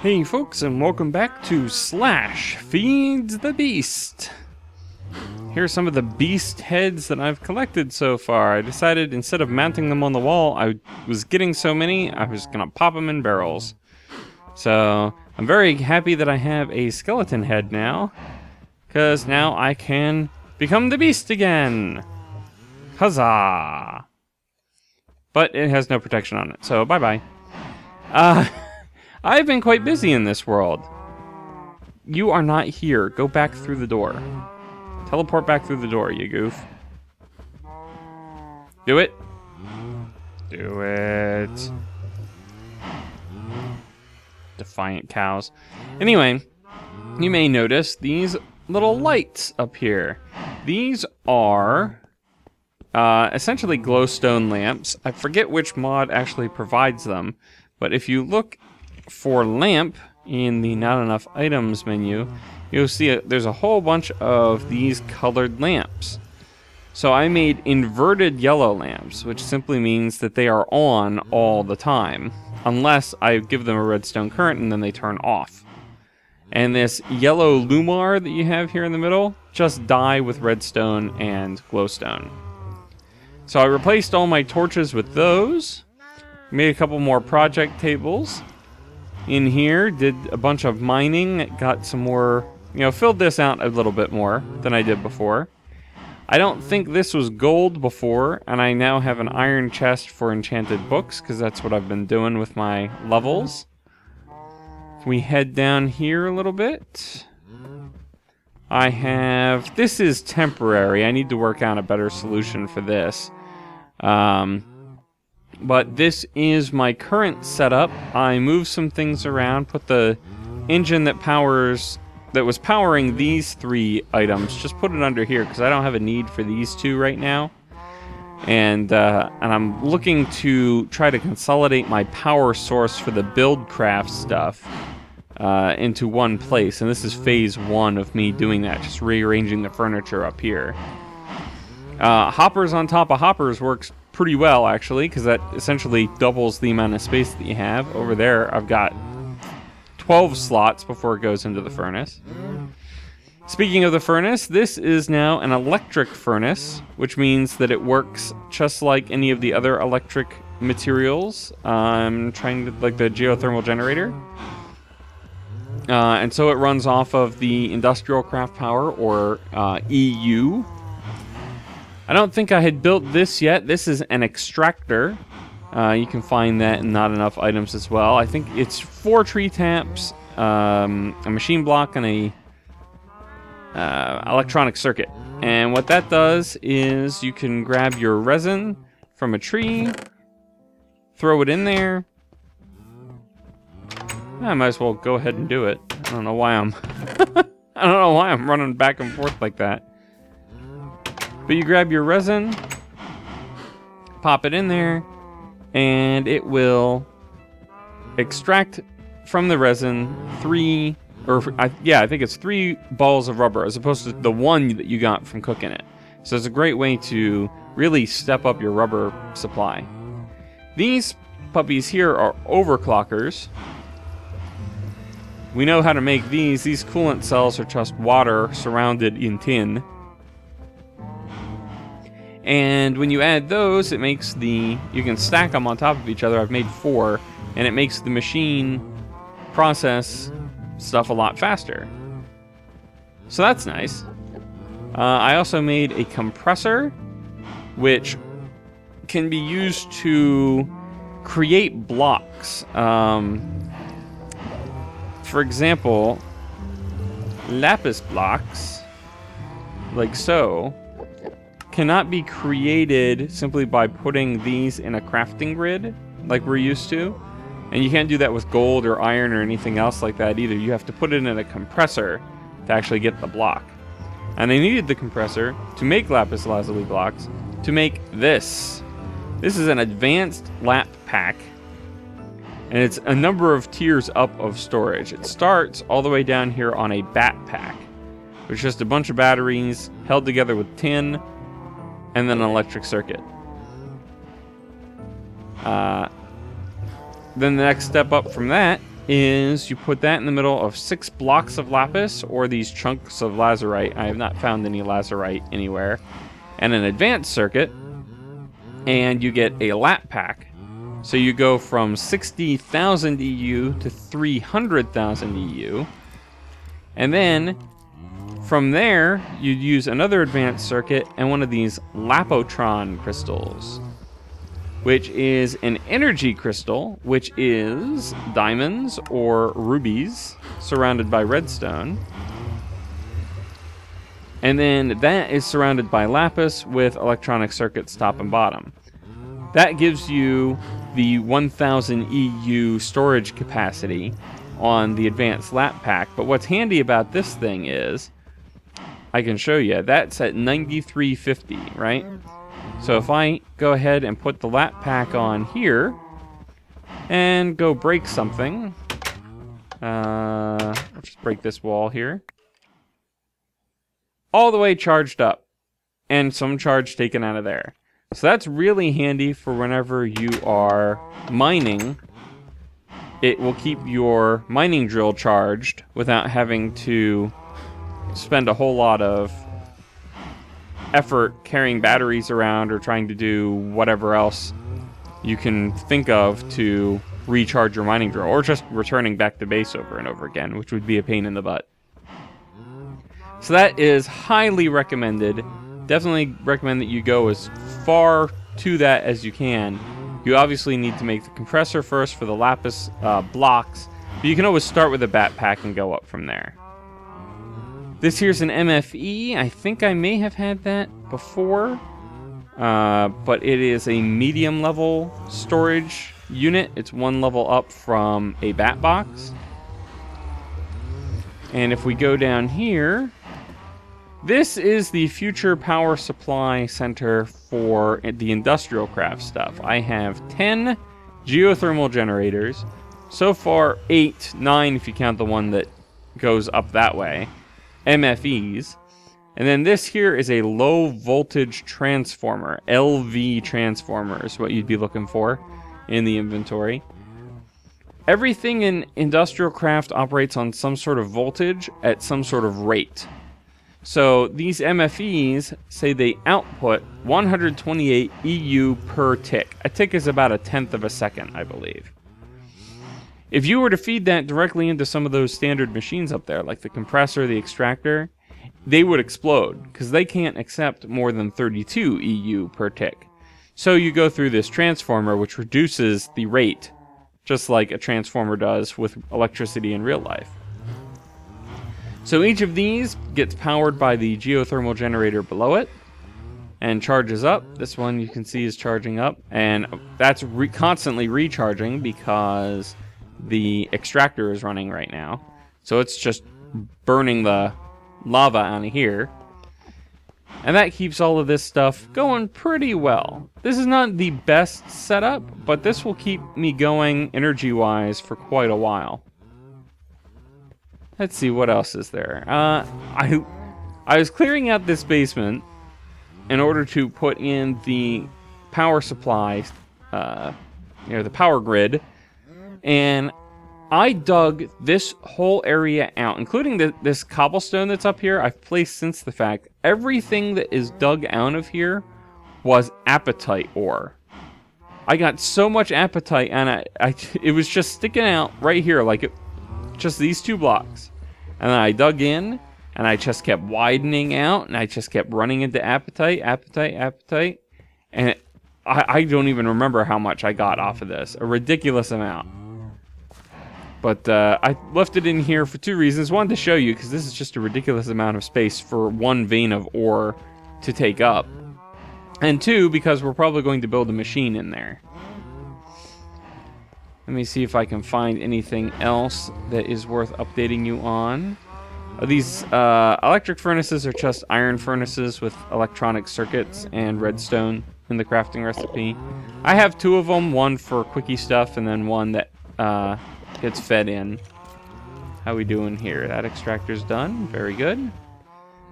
Hey folks, and welcome back to Slash Feeds the Beast. Here's some of the beast heads that I've collected so far. I decided instead of mounting them on the wall, I was getting so many, I was gonna pop them in barrels. So, I'm very happy that I have a skeleton head now, because now I can become the beast again. Huzzah! But it has no protection on it, so bye-bye. Uh... I've been quite busy in this world. You are not here. Go back through the door. Teleport back through the door, you goof. Do it. Do it. Defiant cows. Anyway, you may notice these little lights up here. These are uh, essentially glowstone lamps. I forget which mod actually provides them, but if you look for lamp in the not enough items menu, you'll see a, there's a whole bunch of these colored lamps. So I made inverted yellow lamps, which simply means that they are on all the time, unless I give them a redstone current and then they turn off. And this yellow lumar that you have here in the middle, just dye with redstone and glowstone. So I replaced all my torches with those, made a couple more project tables, in here, did a bunch of mining, got some more, you know, filled this out a little bit more than I did before. I don't think this was gold before, and I now have an iron chest for enchanted books, because that's what I've been doing with my levels. we head down here a little bit, I have, this is temporary, I need to work out a better solution for this. Um, but this is my current setup. I moved some things around, put the engine that powers that was powering these three items, just put it under here because I don't have a need for these two right now. And uh, and I'm looking to try to consolidate my power source for the buildcraft stuff uh, into one place. And this is phase one of me doing that, just rearranging the furniture up here. Uh, hoppers on top of hoppers works pretty well, actually, because that essentially doubles the amount of space that you have. Over there, I've got 12 slots before it goes into the furnace. Speaking of the furnace, this is now an electric furnace, which means that it works just like any of the other electric materials. I'm trying to, like the geothermal generator. Uh, and so it runs off of the industrial craft power, or uh, EU, I don't think I had built this yet. This is an extractor. Uh, you can find that in not enough items as well. I think it's four tree taps, um, a machine block, and a uh, electronic circuit. And what that does is you can grab your resin from a tree, throw it in there. I might as well go ahead and do it. I don't know why I'm I don't know why I'm running back and forth like that. But you grab your resin, pop it in there, and it will extract from the resin three, or I, yeah, I think it's three balls of rubber as opposed to the one that you got from cooking it. So it's a great way to really step up your rubber supply. These puppies here are overclockers. We know how to make these. These coolant cells are just water surrounded in tin. And when you add those, it makes the, you can stack them on top of each other. I've made four, and it makes the machine process stuff a lot faster. So that's nice. Uh, I also made a compressor, which can be used to create blocks. Um, for example, lapis blocks, like so, cannot be created simply by putting these in a crafting grid like we're used to. And you can't do that with gold or iron or anything else like that either. You have to put it in a compressor to actually get the block. And they needed the compressor to make lapis lazuli blocks to make this. This is an advanced lap pack. And it's a number of tiers up of storage. It starts all the way down here on a bat pack, which is just a bunch of batteries held together with tin and then an electric circuit. Uh, then the next step up from that is you put that in the middle of six blocks of lapis or these chunks of lazurite. I have not found any lazurite anywhere. And an advanced circuit, and you get a lap pack. So you go from 60,000 EU to 300,000 EU. And then from there, you'd use another advanced circuit and one of these Lapotron crystals which is an energy crystal, which is diamonds or rubies surrounded by redstone. And then that is surrounded by lapis with electronic circuits top and bottom. That gives you the 1000 EU storage capacity on the advanced lap pack. But what's handy about this thing is I can show you that's at 9350, right? So if I go ahead and put the lap pack on here and go break something, uh, let's just break this wall here. All the way charged up and some charge taken out of there. So that's really handy for whenever you are mining. It will keep your mining drill charged without having to spend a whole lot of effort carrying batteries around or trying to do whatever else you can think of to recharge your mining drill, or just returning back to base over and over again, which would be a pain in the butt. So that is highly recommended. Definitely recommend that you go as far to that as you can. You obviously need to make the compressor first for the lapis uh, blocks, but you can always start with a bat pack and go up from there. This here's an MFE. I think I may have had that before. Uh, but it is a medium level storage unit. It's one level up from a bat box. And if we go down here, this is the future power supply center for the industrial craft stuff. I have 10 geothermal generators. So far, 8, 9 if you count the one that goes up that way. MFEs. And then this here is a low voltage transformer. LV transformer is what you'd be looking for in the inventory. Everything in industrial craft operates on some sort of voltage at some sort of rate. So these MFEs say they output 128 EU per tick. A tick is about a tenth of a second, I believe. If you were to feed that directly into some of those standard machines up there, like the compressor, the extractor, they would explode because they can't accept more than 32 EU per tick. So you go through this transformer, which reduces the rate, just like a transformer does with electricity in real life. So each of these gets powered by the geothermal generator below it and charges up. This one you can see is charging up, and that's re constantly recharging because the extractor is running right now. So it's just burning the lava on here. And that keeps all of this stuff going pretty well. This is not the best setup, but this will keep me going energy-wise for quite a while. Let's see, what else is there? Uh, I, I was clearing out this basement in order to put in the power supply, uh, you know, the power grid and I dug this whole area out, including the, this cobblestone that's up here. I've placed since the fact everything that is dug out of here was apatite ore. I got so much apatite, and I, I it was just sticking out right here, like it, just these two blocks. And then I dug in, and I just kept widening out, and I just kept running into apatite, apatite, apatite, and it, I, I don't even remember how much I got off of this. A ridiculous amount. But uh, I left it in here for two reasons. One, to show you, because this is just a ridiculous amount of space for one vein of ore to take up. And two, because we're probably going to build a machine in there. Let me see if I can find anything else that is worth updating you on. These uh, electric furnaces are just iron furnaces with electronic circuits and redstone in the crafting recipe. I have two of them, one for quickie stuff and then one that uh, gets fed in. How we doing here? That extractor's done. Very good.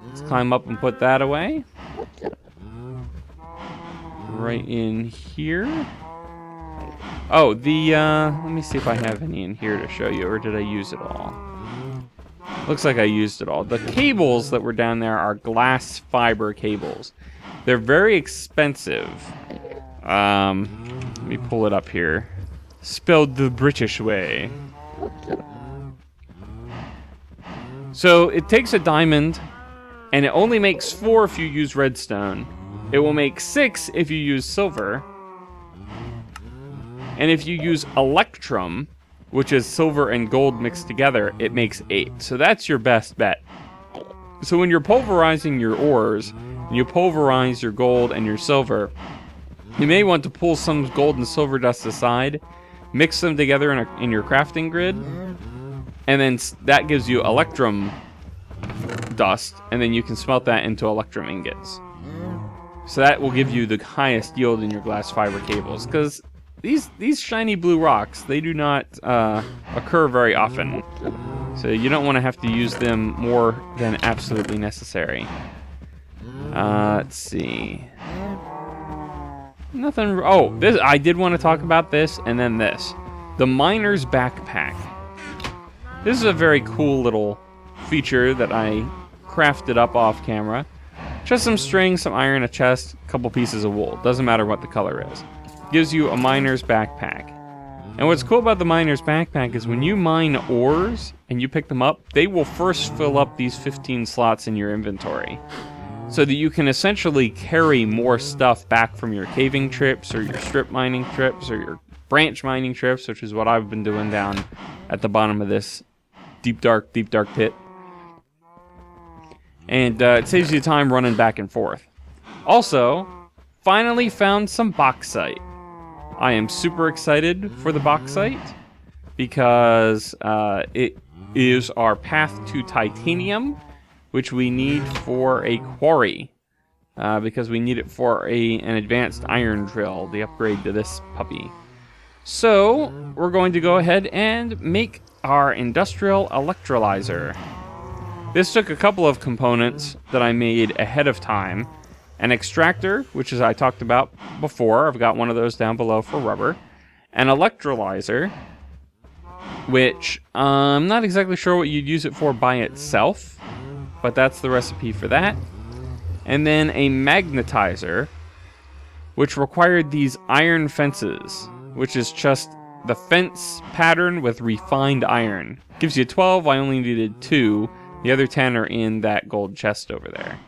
Let's climb up and put that away. Right in here. Oh, the, uh, let me see if I have any in here to show you, or did I use it all? Looks like I used it all. The cables that were down there are glass fiber cables. They're very expensive. Um, let me pull it up here. Spelled the British way. So it takes a diamond, and it only makes four if you use redstone. It will make six if you use silver. And if you use electrum, which is silver and gold mixed together, it makes eight. So that's your best bet. So when you're pulverizing your ores, and you pulverize your gold and your silver, you may want to pull some gold and silver dust aside, mix them together in, a, in your crafting grid, and then that gives you electrum dust, and then you can smelt that into electrum ingots. So that will give you the highest yield in your glass fiber cables, because these these shiny blue rocks they do not uh, occur very often, so you don't want to have to use them more than absolutely necessary. Uh, let's see. Nothing. Oh, this I did want to talk about this, and then this, the miner's backpack. This is a very cool little feature that I crafted up off camera. Just some string, some iron, a chest, a couple pieces of wool. Doesn't matter what the color is. Gives you a miner's backpack. And what's cool about the miner's backpack is when you mine ores and you pick them up, they will first fill up these 15 slots in your inventory so that you can essentially carry more stuff back from your caving trips or your strip mining trips or your branch mining trips, which is what I've been doing down at the bottom of this deep dark, deep dark pit. And uh, it saves you time running back and forth. Also, finally found some bauxite. I am super excited for the bauxite because uh, it is our path to titanium which we need for a quarry. Uh, because we need it for a an advanced iron drill, the upgrade to this puppy. So, we're going to go ahead and make our industrial electrolyzer. This took a couple of components that I made ahead of time. An extractor, which as I talked about before, I've got one of those down below for rubber. An electrolyzer, which I'm not exactly sure what you'd use it for by itself but that's the recipe for that. And then a magnetizer, which required these iron fences, which is just the fence pattern with refined iron. Gives you 12, I only needed 2. The other 10 are in that gold chest over there.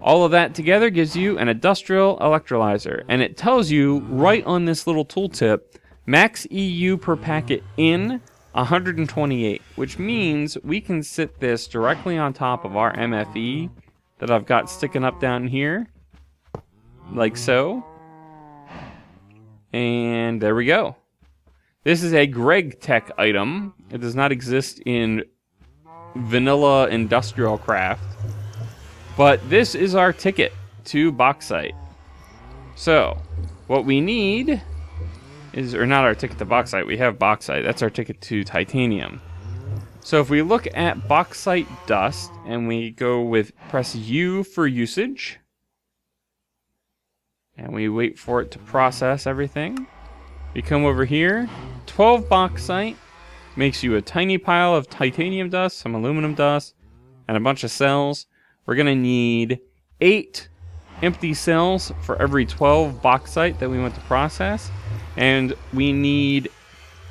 All of that together gives you an industrial electrolyzer, and it tells you right on this little tooltip max EU per packet in 128, which means we can sit this directly on top of our MFE that I've got sticking up down here, like so. And there we go. This is a GregTech item. It does not exist in vanilla industrial craft. But this is our ticket to bauxite. So, what we need is, or not our ticket to bauxite, we have bauxite. That's our ticket to titanium. So if we look at bauxite dust and we go with press U for usage, and we wait for it to process everything, we come over here, 12 bauxite makes you a tiny pile of titanium dust, some aluminum dust, and a bunch of cells. We're to need 8 empty cells for every 12 bauxite that we want to process. And we need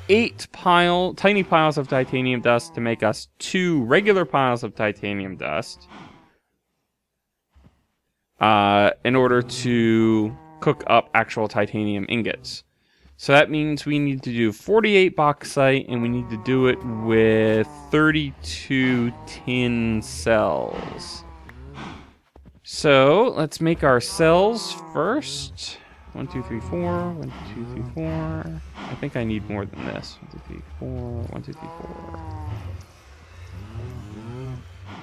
eight pile, tiny piles of titanium dust to make us two regular piles of titanium dust. Uh, in order to cook up actual titanium ingots. So that means we need to do 48 bauxite and we need to do it with 32 tin cells. So let's make our cells first. One, two, three, four. One, two, three, four. I think I need more than this. One, two, three, four. One, two, three, four.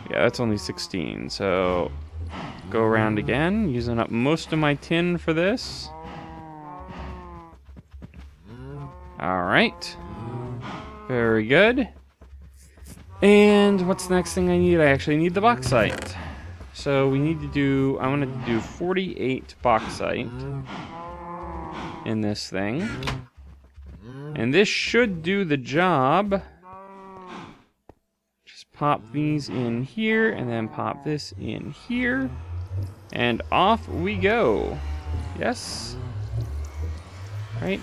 Yeah, that's only 16. So go around again, using up most of my tin for this. All right. Very good. And what's the next thing I need? I actually need the bauxite. So we need to do, I want to do 48 bauxite. In this thing. And this should do the job. Just pop these in here and then pop this in here. And off we go. Yes? Right?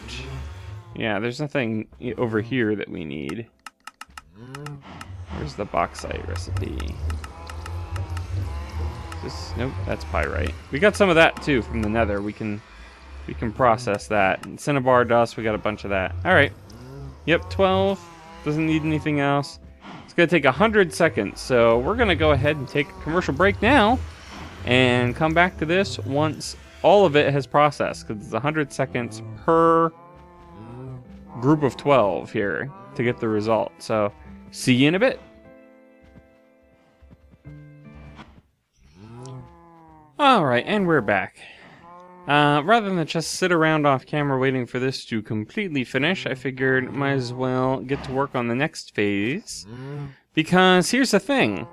Yeah, there's nothing over here that we need. Where's the bauxite recipe? This nope, that's pyrite. We got some of that too from the nether. We can we can process that. And cinnabar dust, we got a bunch of that. Alright. Yep, 12. Doesn't need anything else. It's gonna take 100 seconds, so we're gonna go ahead and take a commercial break now and come back to this once all of it has processed, because it's 100 seconds per group of 12 here to get the result. So, see you in a bit. Alright, and we're back. Uh, rather than just sit around off camera waiting for this to completely finish, I figured might as well get to work on the next phase. Because here's the thing.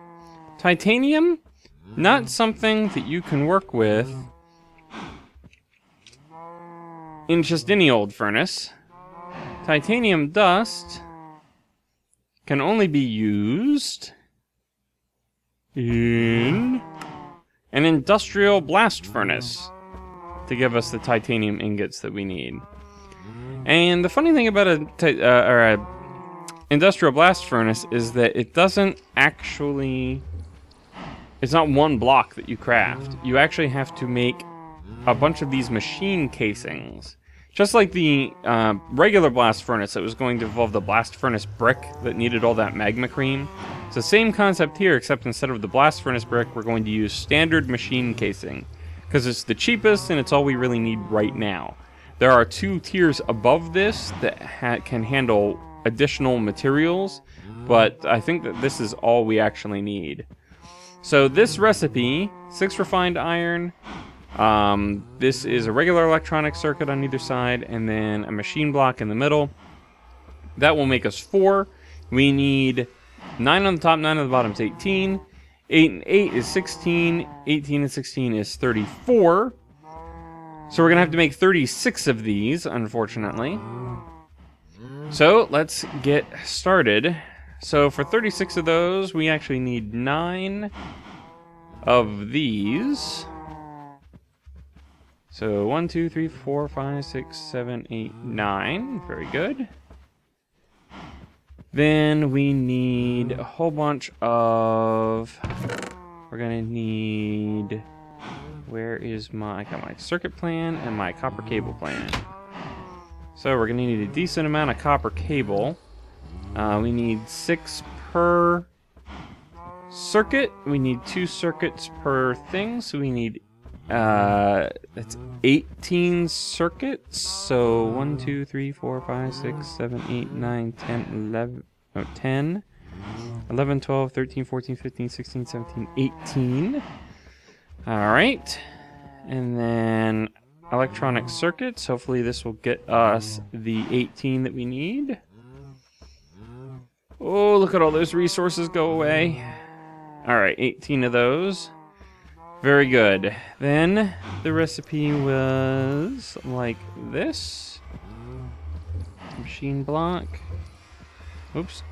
Titanium, not something that you can work with in just any old furnace. Titanium dust can only be used in an industrial blast furnace to give us the titanium ingots that we need. And the funny thing about a, uh, or a industrial blast furnace is that it doesn't actually it's not one block that you craft. You actually have to make a bunch of these machine casings just like the uh, regular blast furnace that was going to involve the blast furnace brick that needed all that magma cream. It's the same concept here, except instead of the blast furnace brick, we're going to use standard machine casing. Because it's the cheapest and it's all we really need right now. There are two tiers above this that ha can handle additional materials, but I think that this is all we actually need. So this recipe, 6 refined iron, um, this is a regular electronic circuit on either side, and then a machine block in the middle. That will make us four. We need nine on the top, nine on the bottom is 18. 8 and 8 is 16. 18 and 16 is 34. So we're going to have to make 36 of these, unfortunately. So let's get started. So for 36 of those, we actually need 9 of these. So one, two, three, four, five, six, seven, eight, nine. Very good. Then we need a whole bunch of... We're gonna need... Where is my... I got my circuit plan and my copper cable plan. So we're gonna need a decent amount of copper cable. Uh, we need six per circuit. We need two circuits per thing, so we need uh, that's 18 circuits. So 1, 2, 3, 4, 5, 6, 7, 8, 9, 10, 11, oh, 10, 11, 12, 13, 14, 15, 16, 17, 18. All right. And then electronic circuits. Hopefully this will get us the 18 that we need. Oh, look at all those resources go away. All right, 18 of those. Very good. Then the recipe was like this. Machine block. Oops.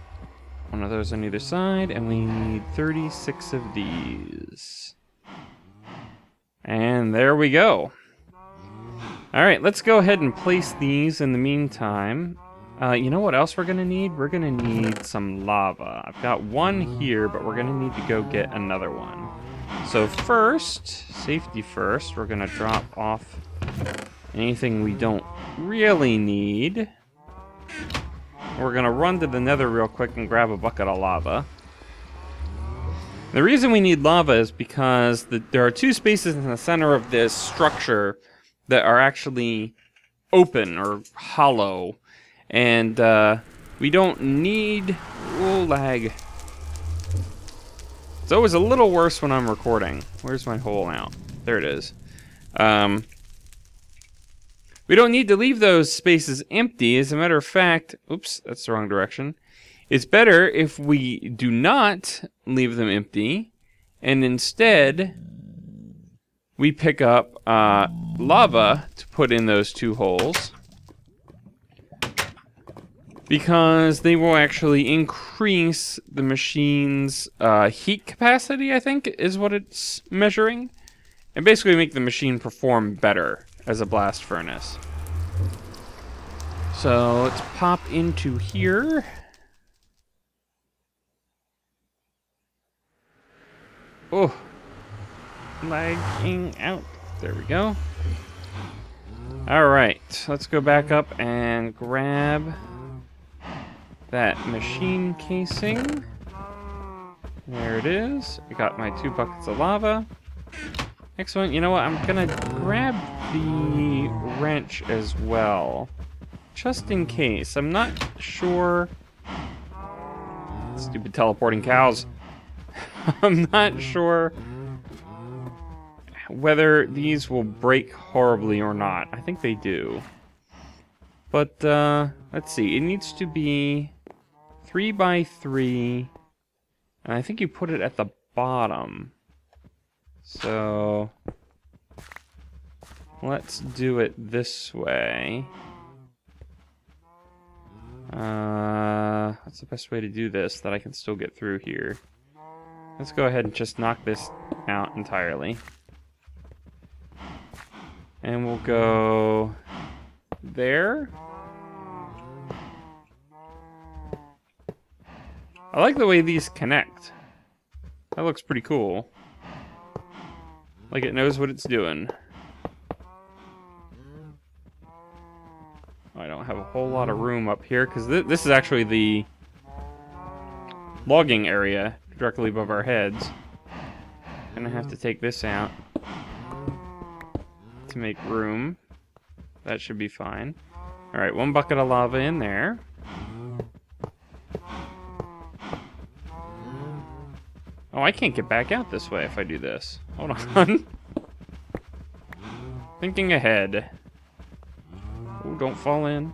One of those on either side, and we need 36 of these. And there we go. Alright, let's go ahead and place these in the meantime. Uh, you know what else we're to need? We're to need some lava. I've got one here, but we're to need to go get another one. So first, safety first, we're to drop off anything we don't really need. We're to run to the nether real quick and grab a bucket of lava. The reason we need lava is because the, there are two spaces in the center of this structure that are actually open or hollow. And uh, we don't need... Lag. It's always a little worse when I'm recording. Where's my hole now? There it is. Um, we don't need to leave those spaces empty. As a matter of fact, oops, that's the wrong direction. It's better if we do not leave them empty and instead we pick up uh, lava to put in those two holes. Because they will actually increase the machine's uh, heat capacity, I think, is what it's measuring, and basically make the machine perform better as a blast furnace. So let's pop into here. Oh, lagging out. There we go. All right, let's go back up and grab that machine casing. There it is. I got my two buckets of lava. Excellent. You know what? I'm gonna grab the wrench as well. Just in case. I'm not sure... Stupid teleporting cows. I'm not sure whether these will break horribly or not. I think they do. But, uh, let's see. It needs to be three by three, and I think you put it at the bottom. So let's do it this way. Uh, what's the best way to do this that I can still get through here? Let's go ahead and just knock this out entirely. And we'll go there. I like the way these connect. That looks pretty cool. Like it knows what it's doing. I don't have a whole lot of room up here because th this is actually the logging area directly above our heads. Gonna have to take this out to make room. That should be fine. Alright, one bucket of lava in there. Oh, I can't get back out this way if I do this. Hold on. Thinking ahead. Oh, don't fall in.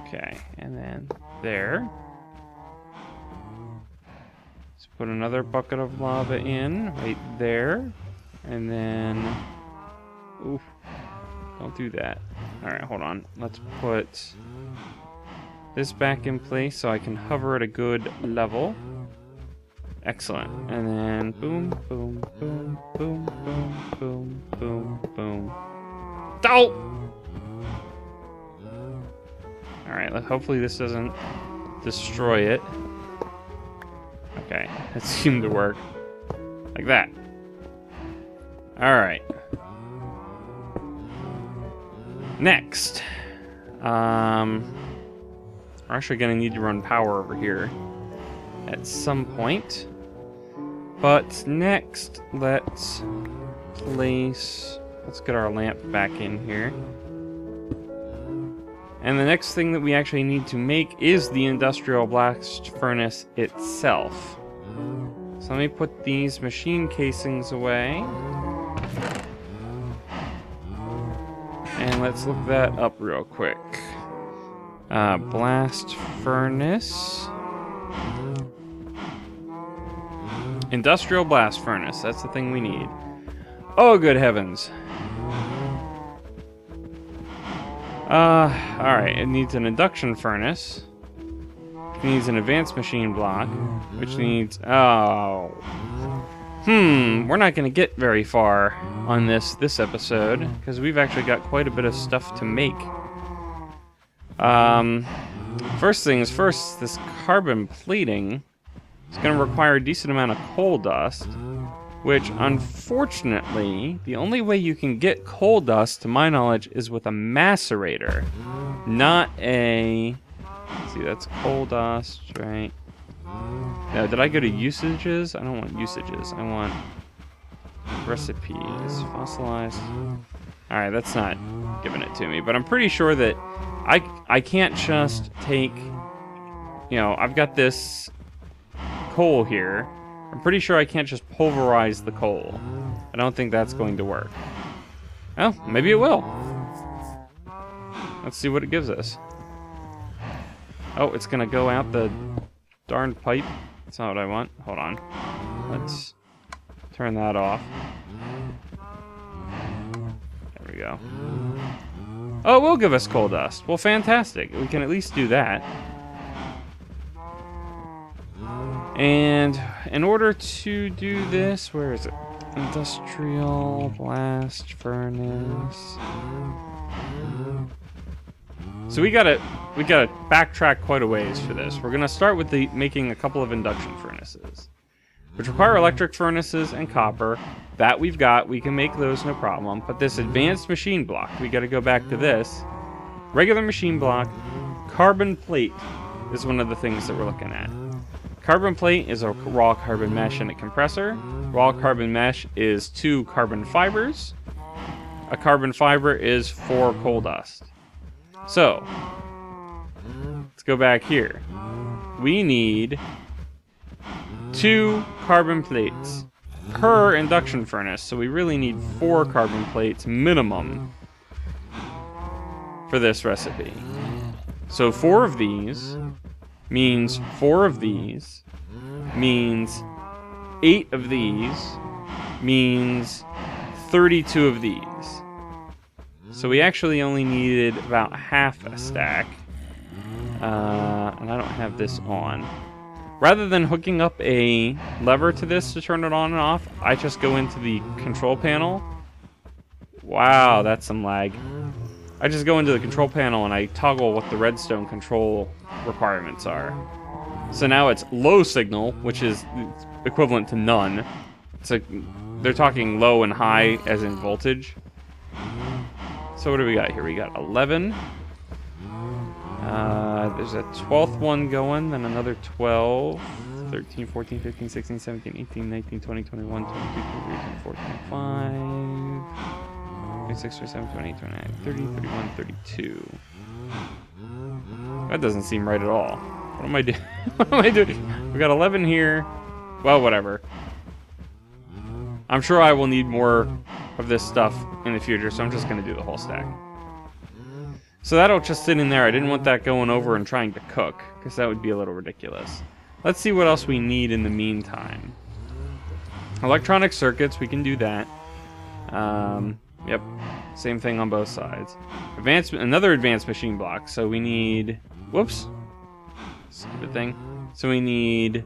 Okay, and then there. Let's put another bucket of lava in right there. And then... Oof. Don't do that. Alright, hold on. Let's put this back in place so I can hover at a good level. Excellent. And then boom, boom, boom, boom, boom, boom, boom, boom. Alright, hopefully this doesn't destroy it. Okay, that seemed to work. Like that. Alright. Next. Um, we're actually going to need to run power over here at some point. But next, let's place, let's get our lamp back in here. And the next thing that we actually need to make is the industrial blast furnace itself. So let me put these machine casings away. And let's look that up real quick. Uh, blast furnace. Industrial blast furnace. That's the thing we need. Oh, good heavens. Uh, alright. It needs an induction furnace. It needs an advanced machine block. Which needs... Oh. Hmm. We're not going to get very far on this this episode. Because we've actually got quite a bit of stuff to make. Um... First things first, this carbon plating it's going to require a decent amount of coal dust, which unfortunately, the only way you can get coal dust, to my knowledge, is with a macerator, not a... see, that's coal dust, right? No, did I go to usages? I don't want usages. I want recipes, fossilized. All right, that's not giving it to me, but I'm pretty sure that I I can't just take, you know, I've got this coal here. I'm pretty sure I can't just pulverize the coal. I don't think that's going to work. Well, maybe it will. Let's see what it gives us. Oh, it's gonna go out the darn pipe. That's not what I want. Hold on. Let's turn that off. There we go. Oh, it will give us coal dust. Well, fantastic. We can at least do that. And in order to do this, where is it? Industrial blast furnace. So we gotta we gotta backtrack quite a ways for this. We're gonna start with the making a couple of induction furnaces, which require electric furnaces and copper. That we've got, we can make those no problem. But this advanced machine block, we gotta go back to this. Regular machine block, carbon plate is one of the things that we're looking at. Carbon plate is a raw carbon mesh in a compressor. Raw carbon mesh is two carbon fibers. A carbon fiber is four coal dust. So, let's go back here. We need two carbon plates per induction furnace, so we really need four carbon plates minimum for this recipe. So four of these means four of these means eight of these means 32 of these. So we actually only needed about half a stack. Uh, and I don't have this on. Rather than hooking up a lever to this to turn it on and off, I just go into the control panel. Wow, that's some lag. I just go into the control panel and I toggle what the redstone control requirements are. So now it's low signal, which is equivalent to none. It's like they're talking low and high as in voltage. So what do we got here? We got 11. Uh, there's a 12th one going, then another 12. 13, 14, 15, 16, 17, 18, 19, 20, 21, 22, 23, 24, 25, 26, 27, 28, 29, 30, 31, 32. That doesn't seem right at all. What am I doing? what am I doing? We got 11 here. Well, whatever. I'm sure I will need more of this stuff in the future, so I'm just going to do the whole stack. So that'll just sit in there. I didn't want that going over and trying to cook, because that would be a little ridiculous. Let's see what else we need in the meantime. Electronic circuits, we can do that. Um, yep, same thing on both sides. Advanced, another advanced machine block. So we need, whoops, stupid thing. So we need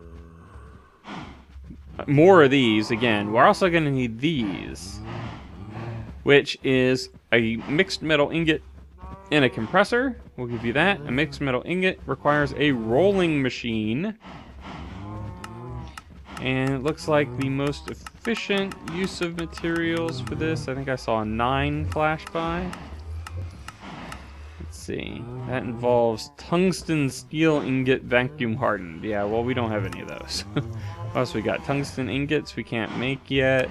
more of these again. We're also going to need these, which is a mixed metal ingot and a compressor. We'll give you that. A mixed metal ingot requires a rolling machine. And it looks like the most efficient use of materials for this, I think I saw a 9 flash by. Let's see. That involves tungsten steel ingot vacuum hardened. Yeah, well, we don't have any of those. what else we got? Tungsten ingots we can't make yet.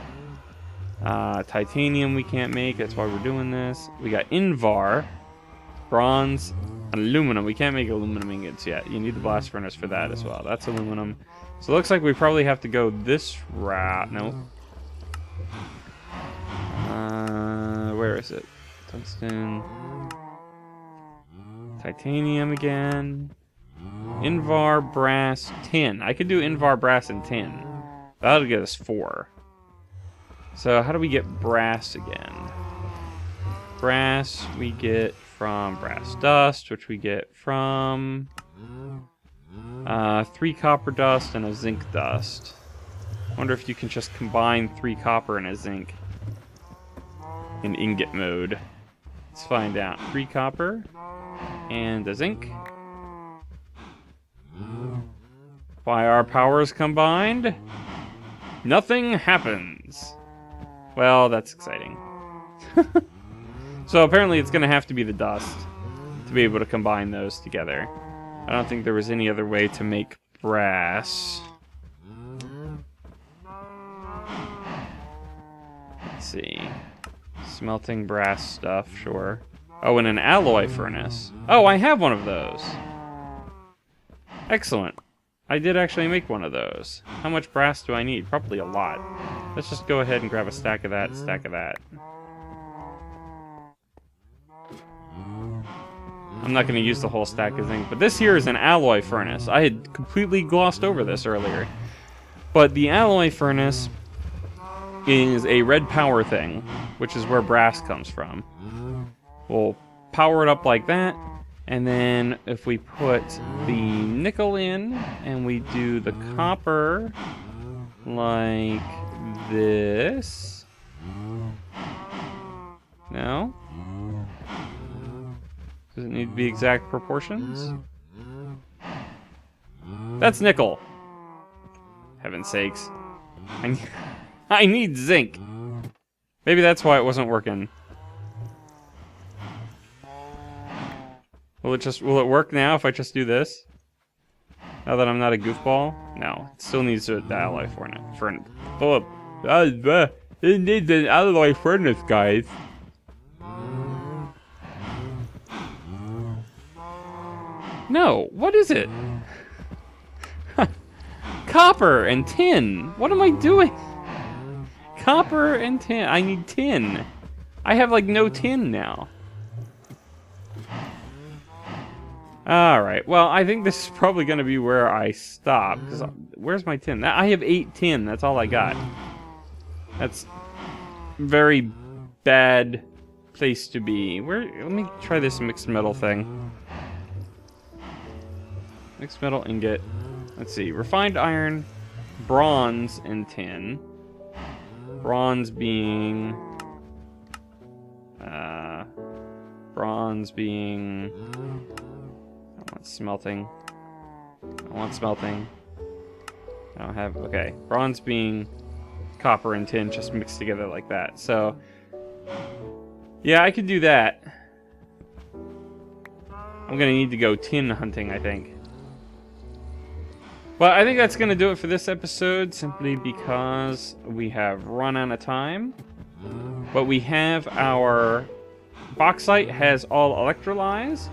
Uh, titanium we can't make, that's why we're doing this. We got Invar, bronze, aluminum. We can't make aluminum ingots yet. You need the blast furnace for that as well. That's aluminum. So it looks like we probably have to go this route. No. Uh, where is it? Tungsten. Titanium again. Invar, brass, tin. I could do Invar, brass, and tin. That'll get us four. So how do we get brass again? Brass we get from brass dust, which we get from uh, three copper dust and a zinc dust. Wonder if you can just combine three copper and a zinc in ingot mode. Let's find out. Three copper and a zinc. By our powers combined, nothing happens. Well, that's exciting. so apparently it's going to have to be the dust to be able to combine those together. I don't think there was any other way to make brass. Let's see. Smelting brass stuff, sure. Oh, and an alloy furnace. Oh, I have one of those. Excellent. I did actually make one of those. How much brass do I need? Probably a lot. Let's just go ahead and grab a stack of that, stack of that. I'm not going to use the whole stack of zinc, but this here is an alloy furnace. I had completely glossed over this earlier. But the alloy furnace is a red power thing, which is where brass comes from. We'll power it up like that. And then if we put the nickel in and we do the copper like this. No? Does it need to be exact proportions? That's nickel. Heaven's sakes. I need, I need zinc. Maybe that's why it wasn't working. Will it just will it work now if I just do this? Now that I'm not a goofball? No. It still needs an alloy furnace. Furnace. Oh, uh, it needs an alloy furnace, guys. No, what is it? Copper and tin. What am I doing? Copper and tin. I need tin. I have like no tin now. Alright, well, I think this is probably going to be where I stop. Cause uh, where's my tin? I have eight tin. That's all I got. That's very bad place to be. Where? Let me try this mixed metal thing. Mixed metal ingot. Let's see. Refined iron, bronze, and tin. Bronze being... Uh, bronze being... I want smelting. I want smelting. I don't have... Okay. Bronze being copper and tin just mixed together like that. So, yeah, I could do that. I'm to need to go tin hunting, I think. Well, I think that's going to do it for this episode, simply because we have run out of time. But we have our bauxite has all electrolyzed.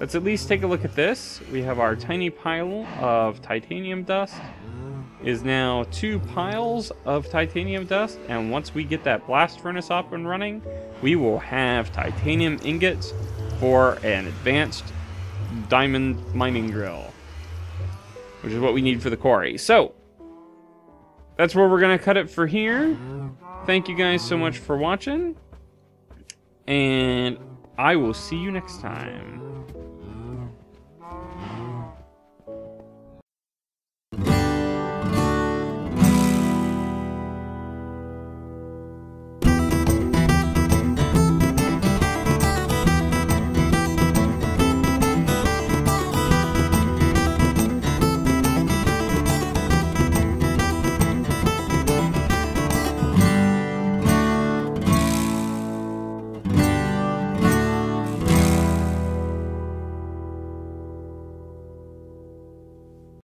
Let's at least take a look at this. We have our tiny pile of titanium dust is now two piles of titanium dust, and once we get that blast furnace up and running, we will have titanium ingots for an advanced diamond mining drill which is what we need for the quarry. So, that's where we're going to cut it for here. Thank you guys so much for watching, and I will see you next time.